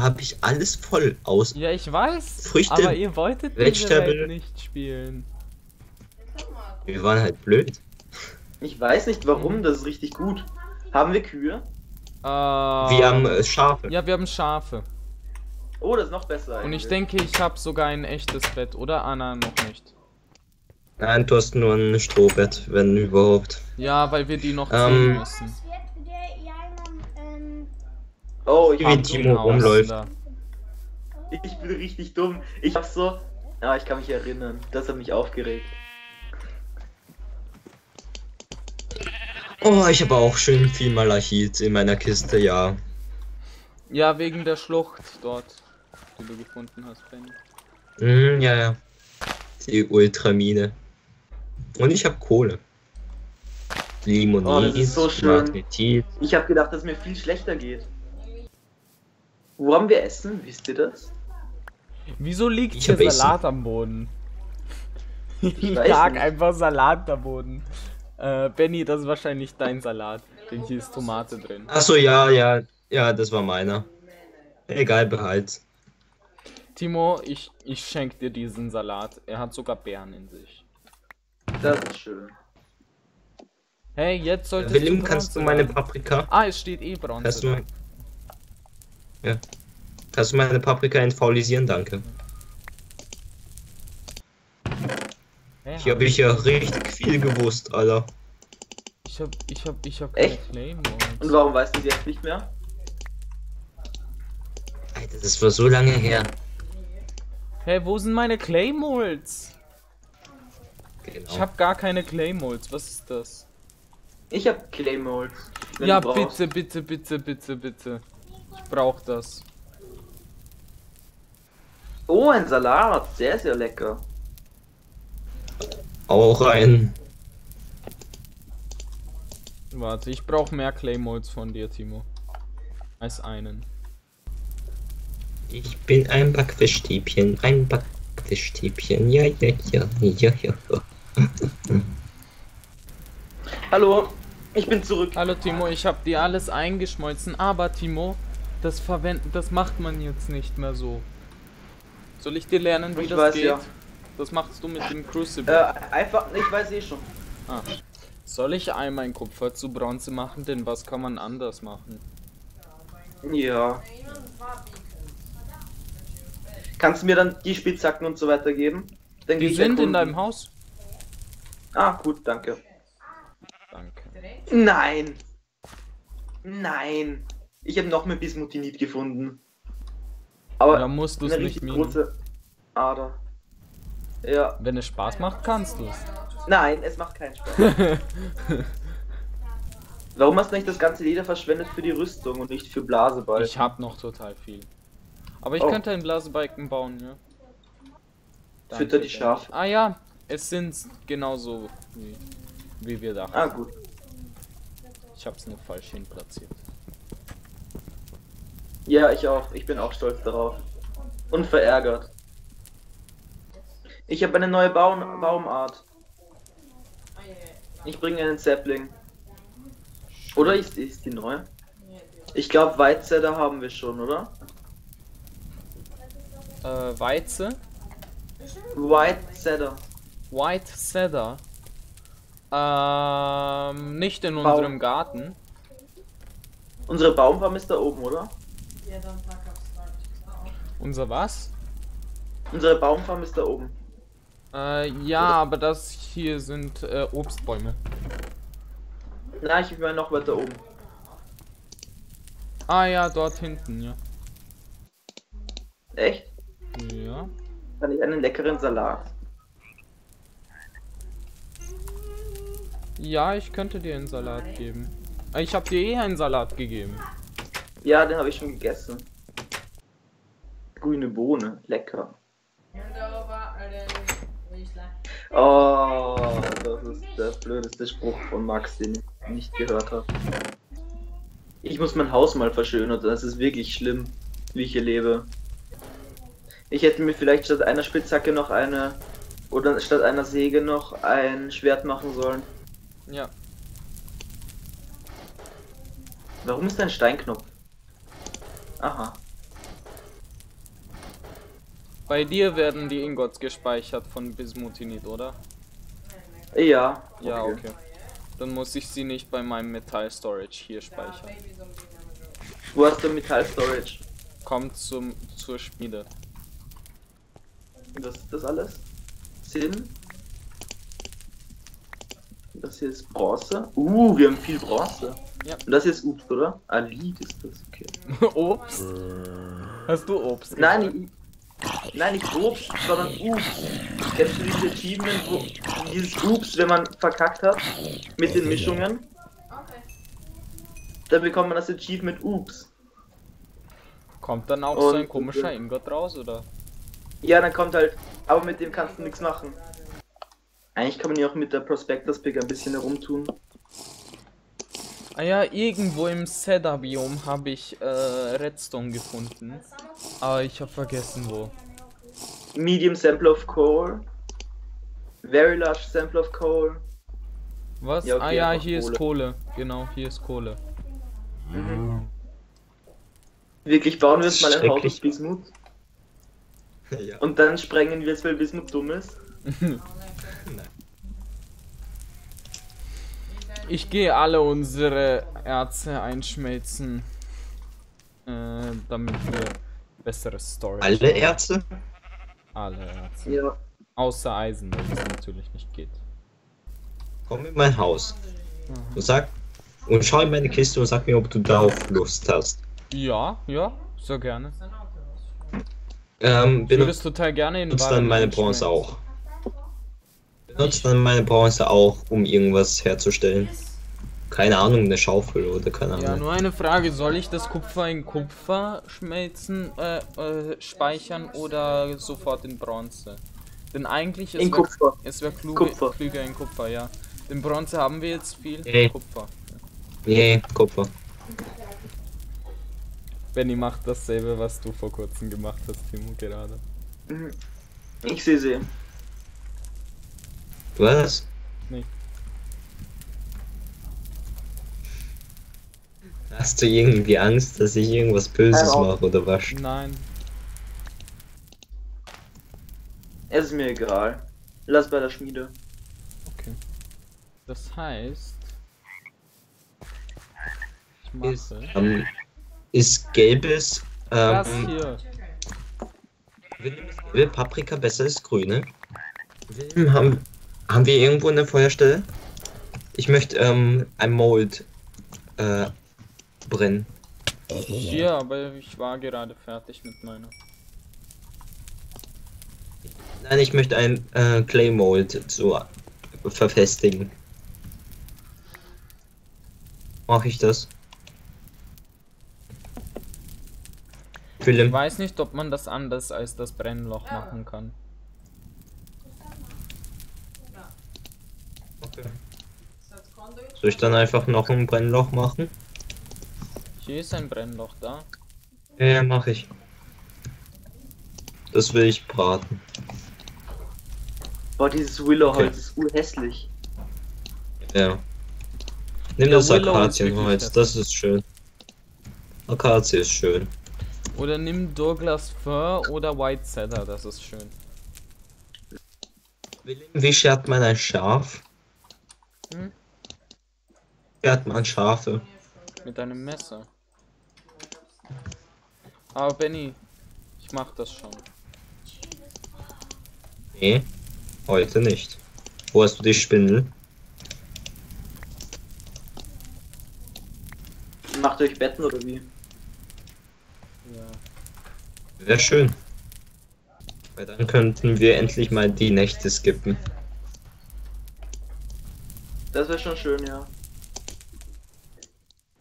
habe ich alles voll aus. Ja, ich weiß. Früchte, aber ihr wolltet diese Vegetable. Welt nicht spielen. Wir waren halt blöd. Ich weiß nicht warum, das ist richtig gut. Haben wir Kühe? Äh, Wir haben äh, Schafe. Ja, wir haben Schafe. Oh, das ist noch besser Und ich eigentlich. denke, ich habe sogar ein echtes Bett, oder Anna noch nicht. Nein, du hast nur ein Strohbett, wenn überhaupt. Ja, weil wir die noch Ähm, ziehen müssen. Oh, ich, Wie Timo rumläuft. da. ich bin richtig dumm. Ich hab so. Ja, ich kann mich erinnern. Das hat mich aufgeregt. Oh, ich habe auch schön viel Malachit in meiner Kiste, ja. Ja, wegen der Schlucht dort, die du gefunden hast, Benny. Mhm, ja, ja. Die Ultramine. Und ich habe Kohle. Limonit, Oh, so schön. Magnetit. Ich habe gedacht, dass es mir viel schlechter geht. Wo haben wir Essen? Wisst ihr das? Wieso liegt Ich hier hab Essen. Salat am Boden? Ich lag nicht. einfach Salat am Boden. Äh, Benny, das ist wahrscheinlich dein Salat. Denn hier ist Tomate drin. Achso, ja, ja. Ja, das war meiner. Egal, behalt. Timo, ich, ich schenk dir diesen Salat. Er hat sogar Beeren in sich. Das ist schön. Hey, jetzt solltest William, du kannst du meine. Paprika? Ah, es steht eh Bronze. Kannst du, mein... ja. kannst du meine Paprika entfaulisieren? Danke. Hey, Hier habe ich ja richtig viel gewusst, Alter. Ich hab, ich hab, ich hab Echt? Claymores. Und warum weißt du sie jetzt nicht mehr? Alter, das war so lange her. Hey, wo sind meine Claymores? Genau. Ich hab gar keine Claymores. Was ist das? Ich hab Claymores. ja, bitte, bitte, bitte, bitte, bitte. Ich brauch das. Oh, ein Salat. Sehr, sehr lecker. Auch ein. Warte, ich brauch mehr Claymores von dir, Timo. Als einen. Ich bin ein Backfischstäbchen, ein Backfischstäbchen. Ja, ja, ja, ja, ja. Hallo, ich bin zurück. Hallo Timo, ich hab dir alles eingeschmolzen, aber Timo, das verwenden, das macht man jetzt nicht mehr so. Soll ich dir lernen, wie Ich das weiß, geht? ja. Das machst du mit dem Crucible. Äh, einfach, ich weiß eh schon. Ah. Soll ich einmal ein Kupfer zu Bronze machen? Denn was kann man anders machen? Ja. Kannst du mir dann die Spitzhacken und so weiter geben? Dann Die sind in deinem Haus? Ah, gut, danke. Danke. Nein! Nein! Ich habe noch mehr Bismutinit gefunden. Aber Da musst du es nicht minen. große Ader. Ja. Wenn es Spaß macht, kannst du es. Nein, es macht keinen Spaß. Warum hast du nicht das ganze Leder verschwendet für die Rüstung und nicht für Blaseball? Ich hab noch total viel. Aber ich Oh. könnte einen Blasebalken bauen, ja. Danke, Fütter die. Schafe. Ah ja, es sind genauso wie, wie wir dachten. Ah, gut. Ich hab's nur falsch hin platziert. Ja, ich auch. Ich bin auch stolz darauf. Und verärgert. Ich habe eine neue Baum Baumart. Ich bringe einen Sapling. Oder ist, ist die neu? Ich glaube, Weizeneder haben wir schon, oder? Äh, Weize? White Cedar. White Cedar. Ähm, nicht in Baum. unserem Garten. Unsere Baumfarm ist da oben, oder? Unser was? Unsere Baumfarm ist da oben. Äh, ja, aber das hier sind äh, Obstbäume. Nein, ich meine noch weiter oben. Ah ja, dort hinten, ja. Echt? Ja. Kann ich einen leckeren Salat? Ja, ich könnte dir einen Salat geben. Äh, Ich habe dir eh einen Salat gegeben. Ja, den habe ich schon gegessen. Grüne Bohne, lecker. Oh, das ist der blödeste Spruch von Max, den ich nicht gehört habe. Ich muss mein Haus mal verschönern, das ist wirklich schlimm, wie ich hier lebe. Ich hätte mir vielleicht statt einer Spitzhacke noch eine oder statt einer Säge noch ein Schwert machen sollen. Ja. Warum ist da ein Steinknopf? Aha. Bei dir werden die Ingots gespeichert von Bismutinit, oder? Ja. Ja, okay. Dann muss ich sie nicht bei meinem Metall Storage hier speichern. Wo hast du Metall Storage? Kommt zum zur Schmiede. Ist das alles? Zinn? Das hier ist Bronze. Uh, wir haben viel Bronze. Ja. Und das ist Obst, oder? Ah, Lied ist das, okay. Obst? Hast du Obst? Nein, ich, nein, nicht Obst, sondern Obst. Kennst du dieses Achievement, wo dieses Obst, wenn man verkackt hat mit den Mischungen? Dann bekommt man das Achievement Oops. Kommt dann auch so ein Und- komischer Ingot raus, oder? Ja, dann kommt halt, aber mit dem kannst du nichts machen. Eigentlich kann man ja auch mit der Prospectus Pick ein bisschen herumtun. Ah ja, irgendwo im Cedar-Biom habe ich äh, Redstone gefunden. Aber ich habe vergessen wo. Medium Sample of Coal. Very large Sample of Coal. Was? Ja, okay, ah ja, hier ist Kohle. Genau, hier ist Kohle. Wirklich, bauen wir uns mal ein Haus aus Bismut Ja. und dann sprengen wir es, weil Bismut dumm ist. Ich gehe alle unsere Erze einschmelzen. Äh, damit wir besseres Storage Alle. Ärzte? Alle Erze. Ja. Außer Eisen, weil das natürlich nicht geht. Komm in mein Haus. Und sag. Und schau in meine Kiste und sag mir, ob du darauf Lust hast. Ja, ja, sehr gerne. Ähm, Ich würde es total gerne in dann Waren meine Bronze auch. Benutzt dann meine Bronze auch, um irgendwas herzustellen. Keine Ahnung, eine Schaufel oder keine Ahnung. Ja, nur eine Frage, soll ich das Kupfer in Kupfer schmelzen, äh, äh, speichern oder sofort in Bronze? Denn eigentlich In es wär- Kupfer. es wäre kluge, Kupfer. klüger in Kupfer, ja. In Bronze haben wir jetzt viel Nee. Kupfer. Nee, Kupfer. Benny macht dasselbe, was du vor kurzem gemacht hast, Timo, gerade. Mhm. Ich sehe sie. Was? Nee. Hast du irgendwie Angst, dass ich irgendwas Böses mache oder was? Nein. Es ist mir egal. Lass bei der Schmiede. Okay. Das heißt. Ich Ist, mache. ähm, ist gelbes. Das Ähm, hier. William, ist gelbe Paprika besser als grüne? William, haben, haben wir irgendwo eine Feuerstelle? Ich möchte ähm, ein Mold äh, brennen. Hier, aber ich war gerade fertig mit meiner. Nein, ich möchte ein äh, Clay Mold zu verfestigen. Mache ich das? Ich Willem, weiß nicht, ob man das anders als das Brennloch machen kann. Soll ich dann einfach noch ein Brennloch machen? Hier ist ein Brennloch da. Ja, ja mache ich. Das will ich braten. Boah, dieses Willow-Holz Okay. ist urhässlich. Ja. Nimm Ja, das Akazienholz, das ist schön. Akazie ist schön. Oder nimm Douglas Fir oder White Cedar, das ist schön. Wie schert man ein Schaf? Hm? Schert man Schafe? Mit einem Messer. Aber Benny, ich mach das schon. Nee, heute nicht. Wo hast du die Spindel? Macht euch Betten oder wie? Ja. Wäre schön. Weil dann könnten wir endlich mal die Nächte skippen. Das wäre schon schön, ja.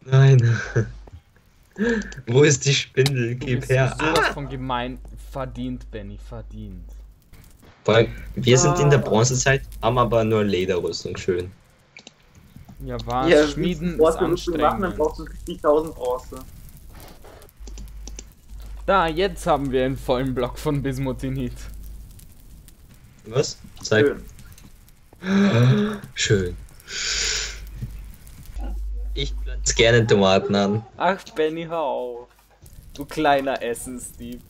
Nein. Wo ist die Spindel? Du Gib bist her. sowas Ah! von gemein. Verdient, Benny, verdient. Weil wir sind in der Ah. Bronzezeit, haben aber nur Lederrüstung. Schön. Ja, was? ja, Schmieden ist du machen, dann anstrengend. brauchst du 50.000 Bronze. Da, jetzt haben wir einen vollen Block von Bismutinit. Was? Zeig. Schön. Schön. Pflanze gerne Tomaten an. Ach, Benny, hör auf. Du kleiner Essensdieb.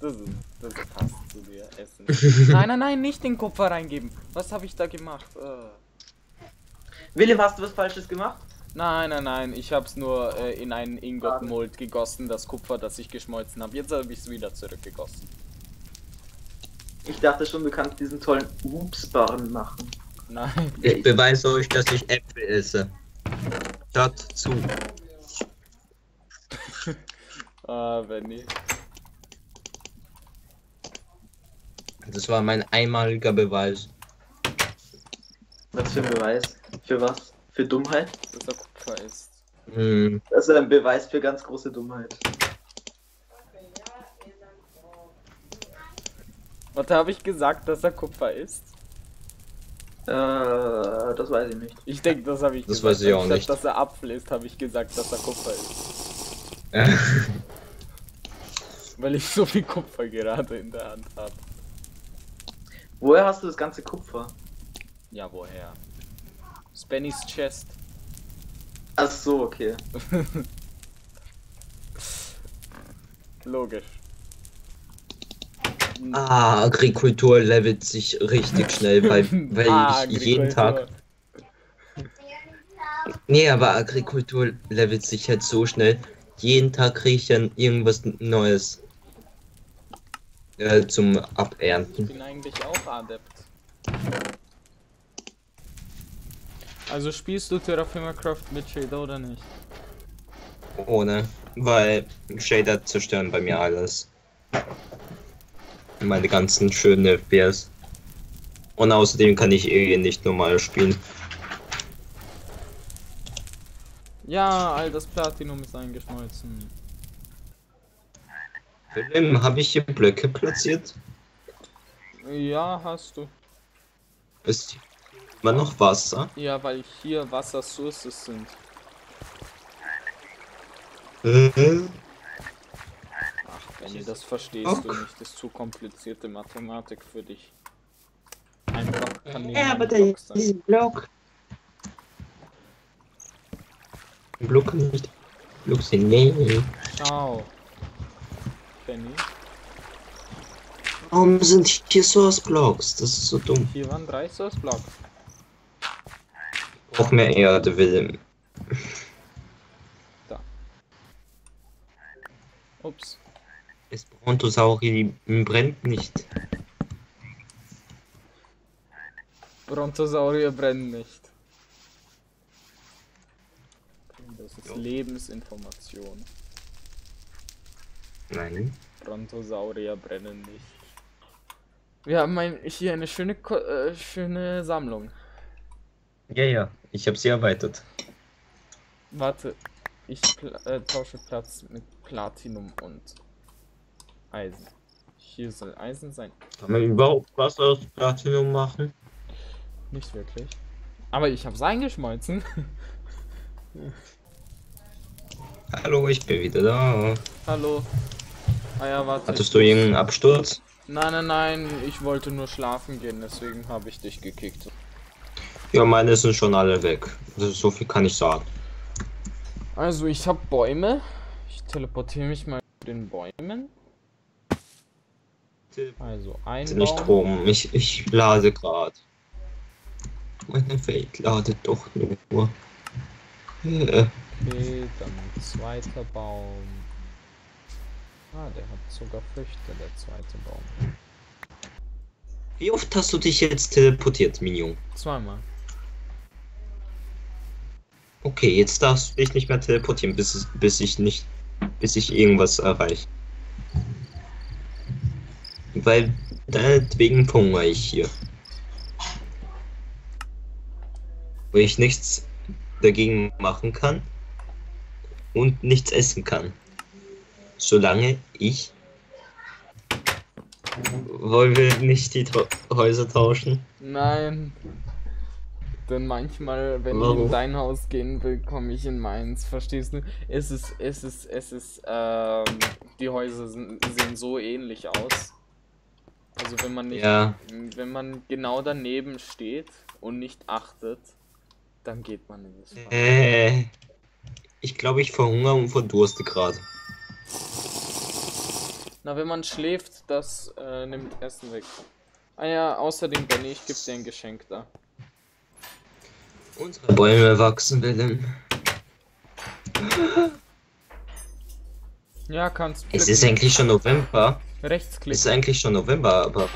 Das, ist, das passt zu dir, Essen. nein, nein, nein, nicht den Kupfer reingeben. Was habe ich da gemacht? Äh. William, hast du was Falsches gemacht? Nein, nein, nein, ich hab's nur äh, in einen Ingot-Mold gegossen, das Kupfer, das ich geschmolzen habe. Jetzt habe ich es wieder zurückgegossen. Ich dachte schon, du kannst diesen tollen Ups-Barren machen. Nein. Ich beweise euch, dass ich Äpfel esse. Schaut zu. Ah, Benny. Das war mein einmaliger Beweis. Was für ein Beweis? Für was? Für Dummheit? Dass er Kupfer ist. Hm. Das ist ein Beweis für ganz große Dummheit. Was habe ich gesagt, dass er Kupfer ist? Äh, das weiß ich nicht. Ich denke, das habe ich Das gesagt. weiß ich auch Anstatt, nicht. dass er Apfel ist, habe ich gesagt, dass er Kupfer ist. Weil ich so viel Kupfer gerade in der Hand habe. Woher hast du das ganze Kupfer? Ja, woher? Spannys Chest. Ach so, okay. Logisch. Ah, Agrikultur levelt sich richtig schnell, weil, weil Ah, ich jeden Tag. Nee, aber Agrikultur levelt sich halt so schnell. Jeden Tag kriege ich dann irgendwas Neues äh, zum Ich Abernten. bin eigentlich auch Adept. Also spielst du Terraform Craft mit Shader oder nicht? Ohne, weil Shader zerstören bei mir alles. Meine ganzen schönen FPS. Und außerdem kann ich eh nicht normal spielen. Ja, all das Platinum ist eingeschmolzen. Philipp, habe ich hier Blöcke platziert? Ja, hast du. Ist immer noch Wasser? Ja, weil hier Wassersources sind. Mhm. Benny, das verstehst Ok. du nicht. Das ist zu komplizierte Mathematik für dich. Ein Block kann nicht Ja, aber der diesen Block. Ein Block kann nicht. Block sind nee. Schau. Benny, Warum sind hier Source Blocks? Das ist so dumm. hier waren drei Source Blocks. Brauch mehr Erde, Willem. Ups. Das Brontosaurier brennt nicht. Brontosaurier brennen nicht. Das ist Jo. Lebensinformation. Nein. Brontosaurier brennen nicht. Wir haben ein, hier eine schöne, äh, schöne Sammlung. Ja, ja. Ich habe sie erweitert. Warte, ich äh, tausche Platz mit Platinum und Eisen. Hier soll Eisen sein. Kann man überhaupt was aus Platinum machen? Nicht wirklich. Aber ich hab's eingeschmolzen. Hallo, ich bin wieder da. Hallo. Ah ja, warte. Hattest du irgendeinen Absturz? Nein, nein, nein, ich wollte nur schlafen gehen, deswegen habe ich dich gekickt. Ja, meine sind schon alle weg. Ist, so viel kann ich sagen. Also, ich habe Bäume. Ich teleportiere mich mal zu den Bäumen. Also, ein nicht rum. Ich, ich lade gerade. Meine Welt ladet doch nur. Äh, Okay, dann zweiter Baum. Ah, der hat sogar Früchte, der zweite Baum. Wie oft hast du dich jetzt teleportiert, Minion? Zweimal. Okay, jetzt darfst du dich nicht mehr teleportieren, bis, bis ich nicht, bis ich irgendwas erreiche. Weil deswegen hungere ich hier. Weil ich nichts dagegen machen kann und nichts essen kann. Solange ich. Wollen wir nicht die Tau- Häuser tauschen? Nein. Denn manchmal, wenn ich Warum? in dein Haus gehen will, komme ich in meins. Verstehst du? Es ist, es ist, es ist, ähm, die Häuser sind, sehen so ähnlich aus. Also wenn man nicht, Ja. wenn man genau daneben steht und nicht achtet, dann geht man in das. Äh, ich glaube, ich verhungere und verdurste gerade. Na, wenn man schläft, das äh, nimmt Essen weg. Ah ja, außerdem, Benny, ich gebe dir ein Geschenk da. Unsere Bäume wachsen, Willem. Ja, kannst Es pflücken. ist eigentlich schon November. Rechtsklick. ist eigentlich schon November, aber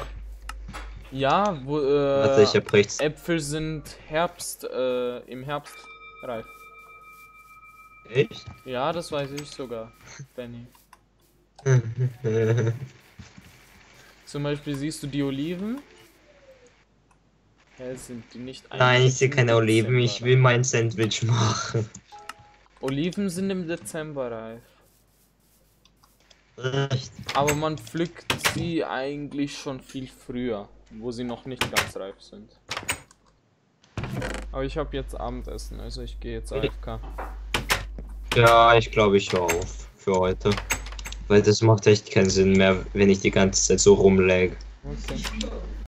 Ja, wo, warte, ich äh, hab rechts. Äpfel sind Herbst, äh, im Herbst reif. Echt? Ja, das weiß ich sogar, Benny. Zum Beispiel siehst du die Oliven. Hä, sind die nicht Nein, ich sehe keine Oliven, ich Dezember will mein Sandwich machen. Oliven sind im Dezember reif. Echt? Aber man pflückt sie eigentlich schon viel früher, wo sie noch nicht ganz reif sind. Aber ich habe jetzt Abendessen, also ich gehe jetzt AFK. Ja, ich glaube ich höre auf für heute. Weil das macht echt keinen Sinn mehr, wenn ich die ganze Zeit so rumlag. Okay.